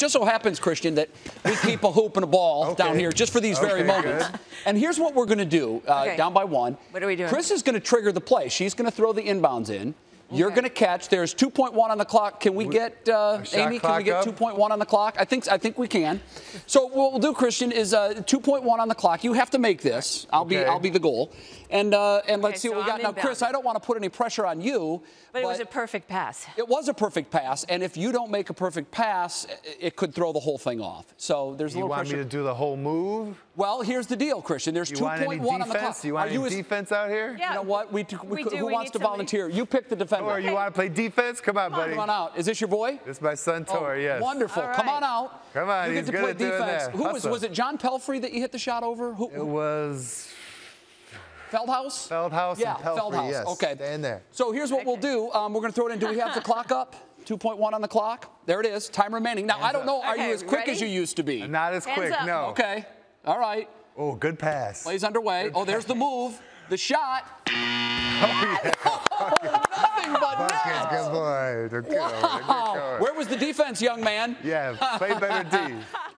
just so happens, Christian, that we keep a hoop and a ball Okay. down here just for these very moments. good. And here's what we're going to do uh, Okay. down by one. What are we doing? Chris is going to trigger the play. She's going to throw the inbounds in. You're Okay. going to catch. There's 2.1 on the clock. Can we get uh, Amy? Can we get 2.1 on the clock? I think I think we can. So what we'll do, Christian, is uh, 2.1 on the clock. You have to make this. I'll be I'll be the goal. And uh, and let's see so what we got I'm now, Chris. I don't want to put any pressure on you, But it was a perfect pass. it was a perfect pass, and if you don't make a perfect pass, it could throw the whole thing off. So there's a You little want me to do the whole move? well, here's the deal, Christian. There's 2.1 want any on the clock. defense? You want Are you any as- defense out here? Yeah. You know what? We, we, We could- do. who We wants need to volunteer? You pick the defender. Tor, you want to play defense? Come on, buddy. Come on out. Is this your boy? This is my son, Tor, yes. Wonderful. All Come on out. Come on, You he's get to play at doing defense. that. Who was Hustle. was it? John Pelphrey that you hit the shot over? Who? It was Feldhaus? Feldhaus Yeah, and Pelphrey, Feldhaus. yes. Okay. Stand there. So here's what we'll do. Um, we're going to throw it in. Do we have the clock up? 2.1 on the clock. There it is. Time remaining. Now, I don't know. Are you as quick as you used to be? Not as Hands quick, up. no. Okay. All right. Oh, good pass. Plays underway. Oh, there's the move. The shot. Oh, nothing but Buckets, net. good boy. Good go, good Wow. Where was the defense, young man? Yeah, play better D.